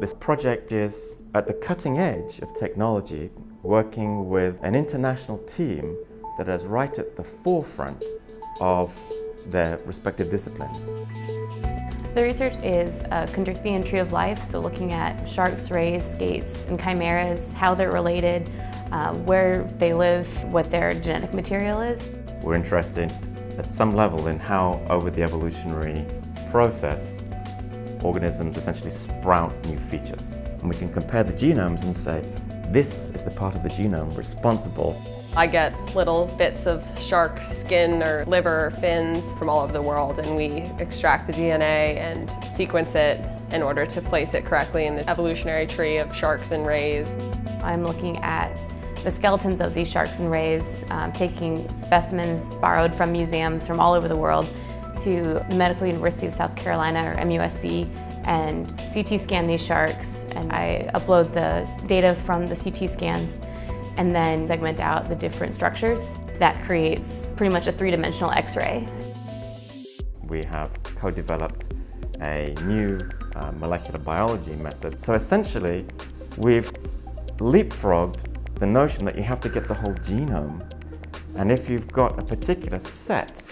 This project is at the cutting edge of technology, working with an international team that is right at the forefront of their respective disciplines. The research is a Chondrichthyan tree of life, so looking at sharks, rays, skates, and chimeras, how they're related, uh, where they live, what their genetic material is. We're interested at some level in how over the evolutionary process organisms essentially sprout new features. And we can compare the genomes and say, this is the part of the genome responsible. I get little bits of shark skin or liver or fins from all over the world and we extract the DNA and sequence it in order to place it correctly in the evolutionary tree of sharks and rays. I'm looking at the skeletons of these sharks and rays, um, taking specimens borrowed from museums from all over the world to the Medical University of South Carolina, or MUSC, and CT scan these sharks. And I upload the data from the CT scans and then segment out the different structures. That creates pretty much a three-dimensional X-ray. We have co-developed a new uh, molecular biology method. So essentially, we've leapfrogged the notion that you have to get the whole genome. And if you've got a particular set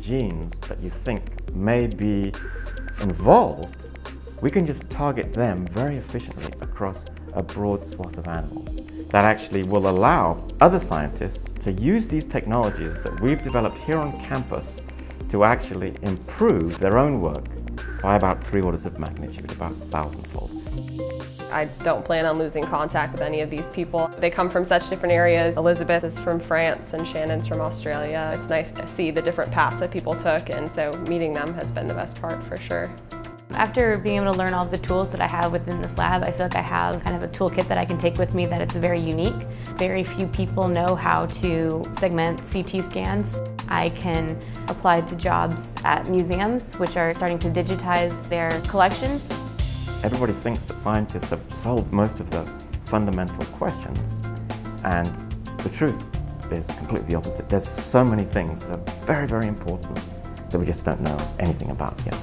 genes that you think may be involved, we can just target them very efficiently across a broad swath of animals. That actually will allow other scientists to use these technologies that we've developed here on campus to actually improve their own work by about three orders of magnitude, about a thousandfold. I don't plan on losing contact with any of these people. They come from such different areas. Elizabeth is from France and Shannon's from Australia. It's nice to see the different paths that people took and so meeting them has been the best part for sure. After being able to learn all the tools that I have within this lab, I feel like I have kind of a toolkit that I can take with me that it's very unique. Very few people know how to segment CT scans. I can apply to jobs at museums, which are starting to digitize their collections. Everybody thinks that scientists have solved most of the fundamental questions, and the truth is completely the opposite. There's so many things that are very, very important that we just don't know anything about yet.